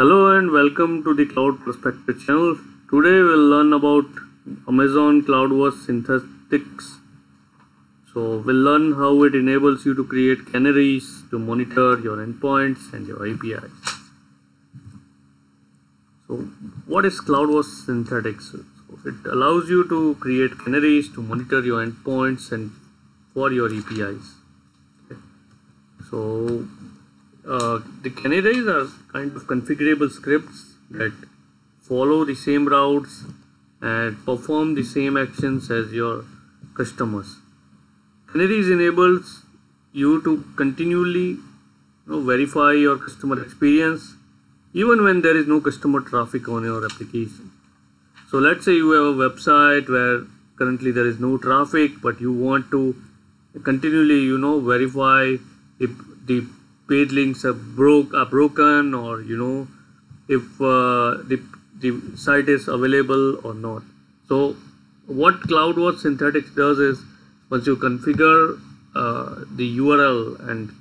Hello and welcome to the Cloudperceptor channel. Today we'll learn about Amazon CloudWatch Synthetics. So we'll learn how it enables you to create canaries to monitor your endpoints and your APIs. So what is CloudWatch Synthetics? So it allows you to create canaries to monitor your endpoints and for your APIs. Okay. So the canaries are kind of configurable scripts that follow the same routes and perform the same actions as your customers. Canaries enables you to continually you know, verify your customer experience even when there is no customer traffic on your application. So let's say you have a website where currently there is no traffic but you want to continually you know verify if the page links are broke are broken or you know if uh, the the site is available or not. So what cloudwatch synthetics does is once you configure uh, the url and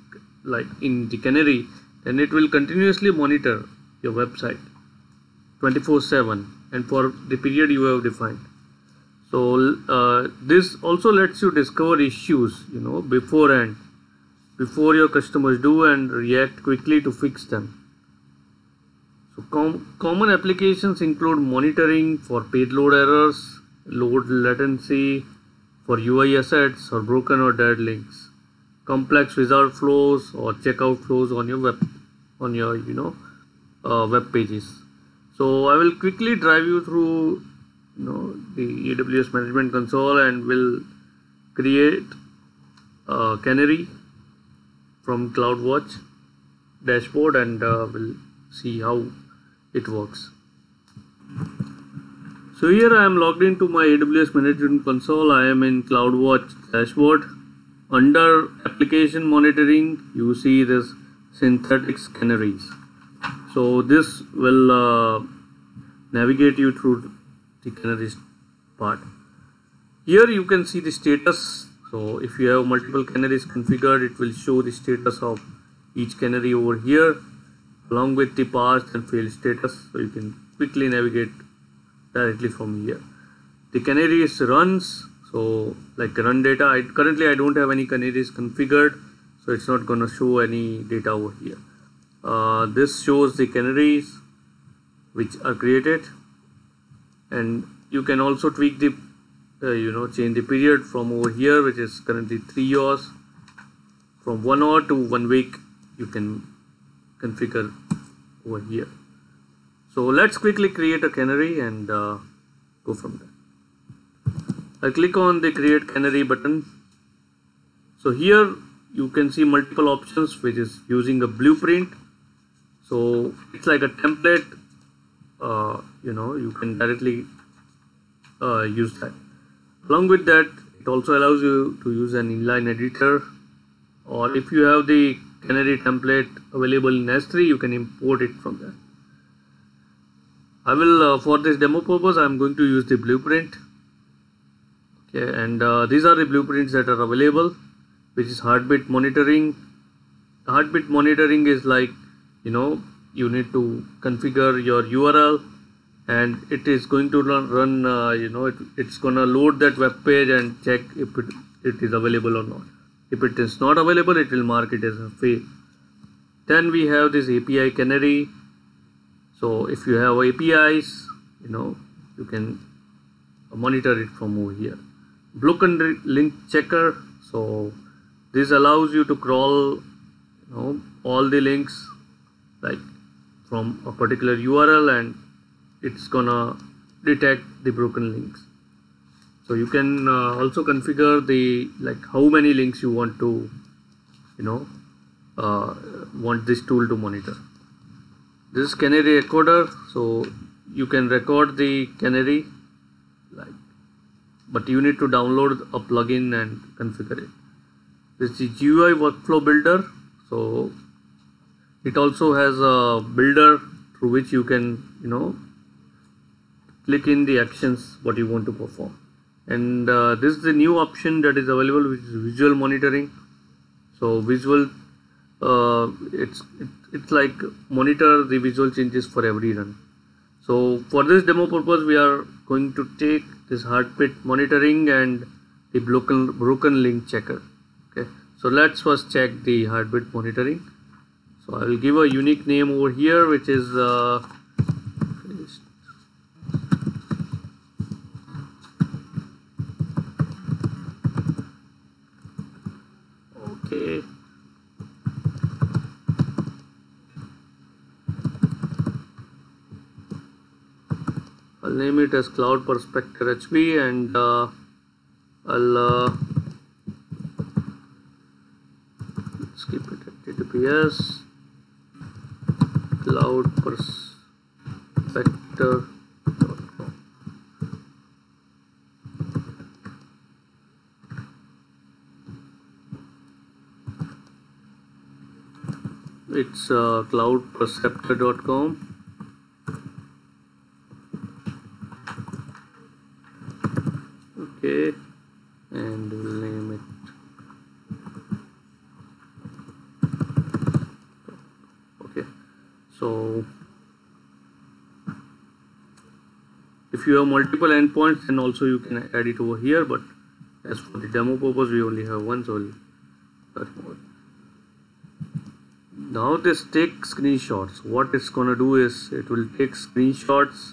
like in the canary then it will continuously monitor your website 24 7 and for the period you have defined. So uh, this also lets you discover issues you know beforehand before your customers do and react quickly to fix them. So com- common applications include monitoring for page load errors load latency for ui assets or broken or dead links complex wizard flows or checkout flows on your web on your you know uh, web pages. So i will quickly drive you through you know the aws management console and will create a canary from cloudwatch dashboard and uh, we'll see how it works. So here i am logged into my aws management console. I am in cloudwatch dashboard. Under application monitoring you see this synthetics canaries so this will uh, navigate you through the canaries part. Here you can see the status so if you have multiple canaries configured it will show the status of each canary over here along with the passed and failed status. So you can quickly navigate directly from here. The canaries runs. So like run data I, currently I don't have any canaries configured so it's not going to show any data over here. Uh, this shows the canaries which are created. And you can also tweak the uh, you know change the period from over here which is currently 3 hours from 1 hour to 1 week you can configure over here. So let's quickly create a canary and uh, go from there. I click on the create canary button. So here you can see multiple options which is using a blueprint. So it's like a template uh, you know you can directly uh, use that along with that it also allows you to use an inline editor. Or if you have the canary template available in s3 you can import it from there. I will uh, for this demo purpose i'm going to use the blueprint. Okay and uh, these are the blueprints that are available which is heartbeat monitoring. Heartbeat monitoring is like you know you need to configure your url and it is going to run, run uh, you know it, it's gonna load that web page and check if it, it is available or not. If it is not available it will mark it as a fail. Then we have this api canary. So if you have apis you know you can monitor it from over here. Broken link checker. So this allows you to crawl you know all the links like from a particular url and it's gonna detect the broken links. So you can uh, also configure the like how many links you want to you know uh, want this tool to monitor. This is canary recorder so you can record the canary like but you need to download a plugin and configure it. This is GUI workflow builder so it also has a builder through which you can you know click in the actions what you want to perform. And uh, this is the new option that is available which is visual monitoring. So visual uh, it's it, it's like monitor the visual changes for every run. So for this demo purpose we are going to take this heartbeat monitoring and the broken broken link checker. Okay? So let's first check the heartbeat monitoring. So I will give a unique name over here which is uh, okay I'll name it as Cloudperceptor HB and uh, I'll uh, let's keep it at TTPS Cloudperceptor.com. It's uh, cloudperceptor.com. okay and we'll name it okay so if you have multiple endpoints then also you can add it over here but as for the demo purpose we only have one so now this take screenshots. What it's gonna do is it will take screenshots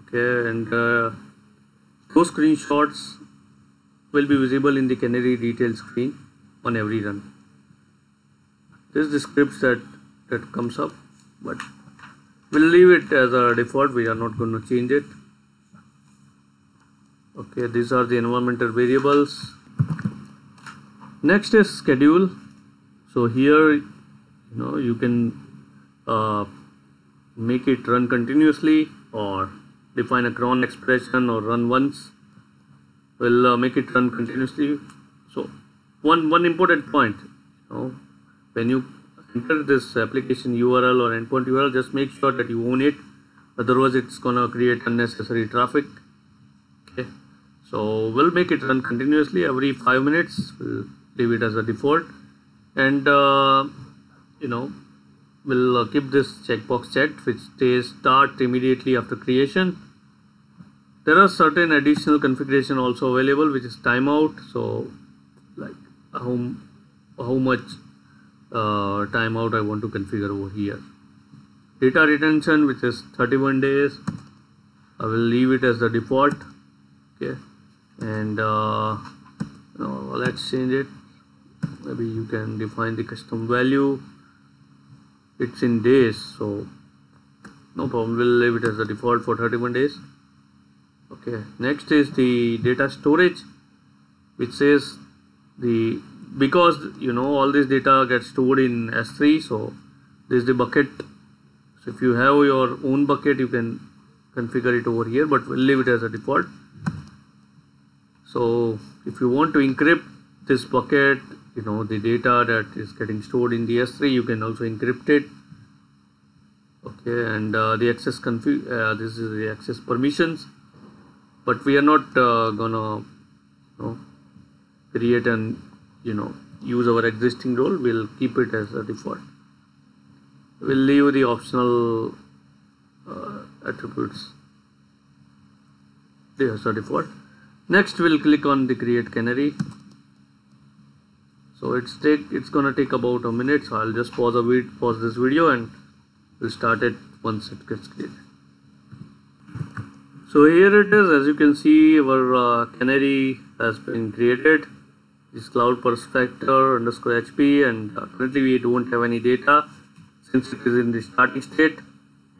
okay and uh, those screenshots will be visible in the Canary detail screen on every run. This is the scripts that, that comes up, but we'll leave it as a default. We are not going to change it. Okay, these are the environmental variables. Next is schedule. So here, you know, you can uh, make it run continuously or define a cron expression or run once we'll uh, make it run continuously. So one one important point you know when you enter this application url or endpoint url just make sure that you own it. Otherwise it's gonna create unnecessary traffic. Okay? So we'll make it run continuously every five minutes. We'll leave it as a default. And uh, you know we'll uh, keep this checkbox checked which says start immediately after creation there are certain additional configuration also available which is timeout so like how how much uh, timeout I want to configure over here. Data retention which is 31 days I will leave it as the default okay? And uh, no, let's change it. Maybe you can define the custom value. It's in days so no problem. We'll leave it as the default for 31 days okay. Next is the data storage which says the because you know all this data gets stored in s3 so this is the bucket. So if you have your own bucket you can configure it over here but we'll leave it as a default. So if you want to encrypt this bucket you know the data that is getting stored in the s3 you can also encrypt it. Okay and uh, the access config uh, this is the access permissions but we are not uh, gonna you know, create and you know use our existing role. We'll keep it as a default. We'll leave the optional uh, attributes there as a default. Next we'll click on the create canary. So it's take it's gonna take about a minute. So i'll just pause a bit pause this video and we'll start it once it gets created so here it is. As you can see our uh, canary has been created. This cloudperceptor underscore hp and uh, currently we don't have any data since it is in the starting state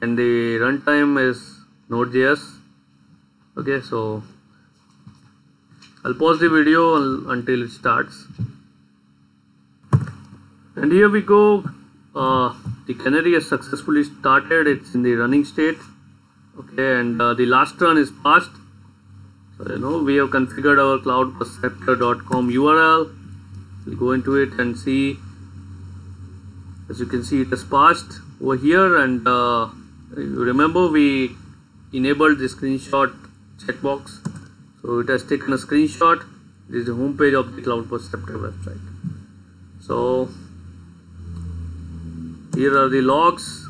and the runtime is node.js okay so I'll pause the video until it starts. And here we go. Uh, the canary has successfully started. It's in the running state okay and uh, the last run is passed so you know we have configured our cloudperceptor.com url we'll go into it and see. As you can see it has passed over here and uh, you remember we enabled the screenshot checkbox. So it has taken a screenshot. This is the home page of the cloud perceptor website. So here are the logs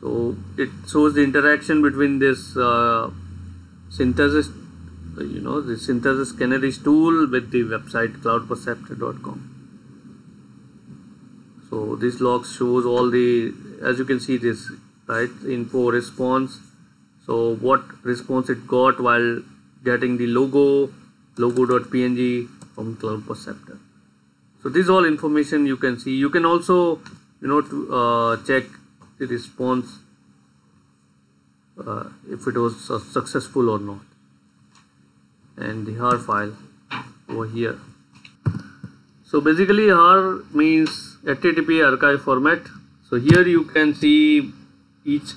so it shows the interaction between this uh, synthetics you know the synthetics canaries tool with the website cloudperceptor.com so this log shows all the as you can see this right info response. So what response it got while getting the logo logo.png from cloud perceptor so this all information you can see. You can also you know to uh, check the response uh, if it was successful or not. And the har file over here. So basically har means http archive format. So here you can see each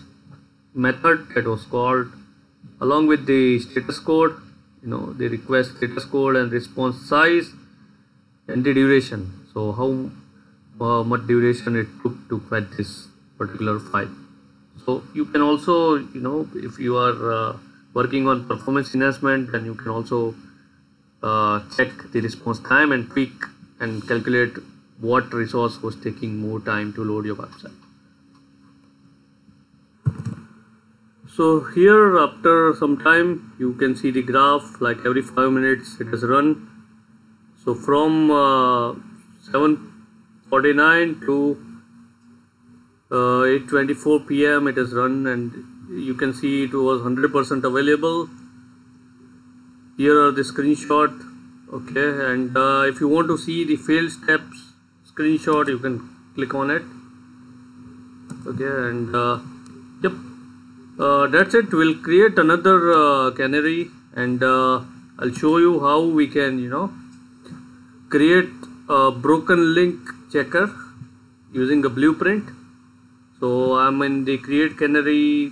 method that was called along with the status code. You know the request status code and response size and the duration. So how uh, much duration it took to fetch this particular file. So you can also you know if you are uh, working on performance enhancement then you can also uh, check the response time and tweak and calculate what resource was taking more time to load your website. So here after some time you can see the graph like every five minutes it has run. So from uh, 749 to uh, 8:24 p.m. it is run and you can see it was 100% available. Here are the screenshot okay and uh, if you want to see the failed steps screenshot you can click on it okay and uh, yep. Uh, that's it. We'll create another uh, canary and uh, I'll show you how we can you know create a broken link checker using a blueprint so I'm in the create canary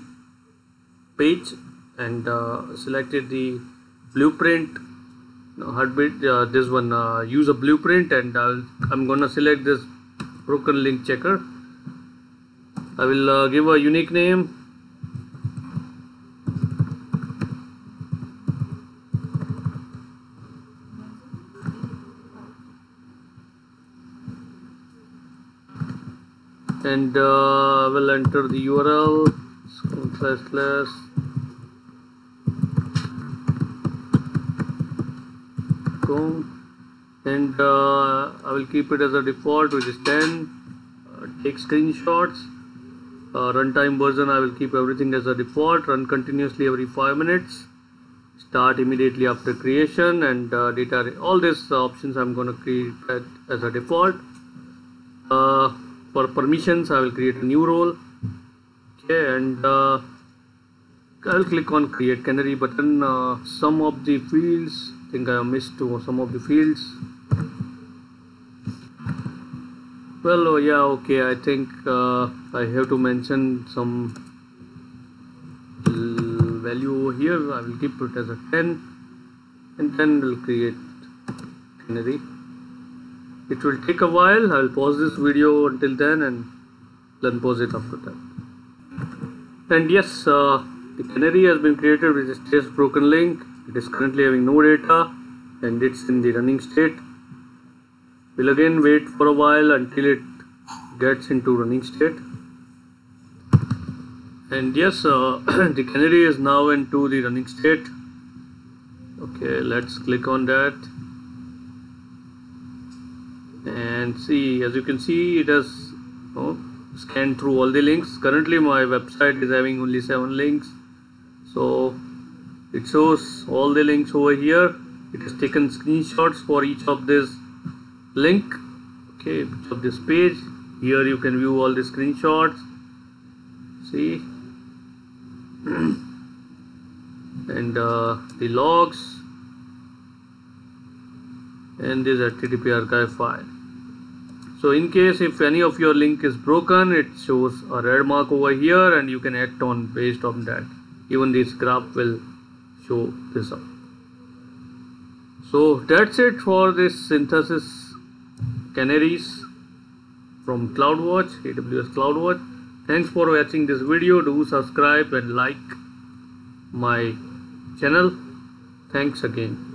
page and uh, selected the blueprint heartbeat uh, this one uh, use a blueprint and I'll, I'm gonna select this broken link checker. I will uh, give a unique name and uh, will enter the URL slash slash. And uh, I will keep it as a default which is 10 uh, take screenshots. Uh, runtime version I will keep everything as a default. Run continuously every 5 minutes. Start immediately after creation. And uh, data all these options I'm going to create as a default. Uh, for permissions I will create a new role. Okay and uh, I'll click on create canary button. Uh, some of the fields I think I missed some of the fields. Well oh yeah okay I think uh, I have to mention some value here. I will keep it as a 10 and then we'll create canary it will take a while. I will pause this video until then and then pause it after that. And yes uh, the canary has been created with this test broken link. It is currently having no data and it's in the running state. We'll again wait for a while until it gets into running state. And yes uh, the canary is now into the running state. Okay let's click on that and see as you can see it has scanned through all the links. Currently my website is having only seven links. So it shows all the links over here. It has taken screenshots for each of this link okay each of this page. Here you can view all the screenshots. See? And uh, the logs and this http archive file so in case if any of your link is broken it shows a red mark over here and you can act on based on that even this graph will show this up so that's it for this synthetics canaries from CloudWatch, AWS CloudWatch. Thanks for watching this video. Do subscribe and like my channel. Thanks again.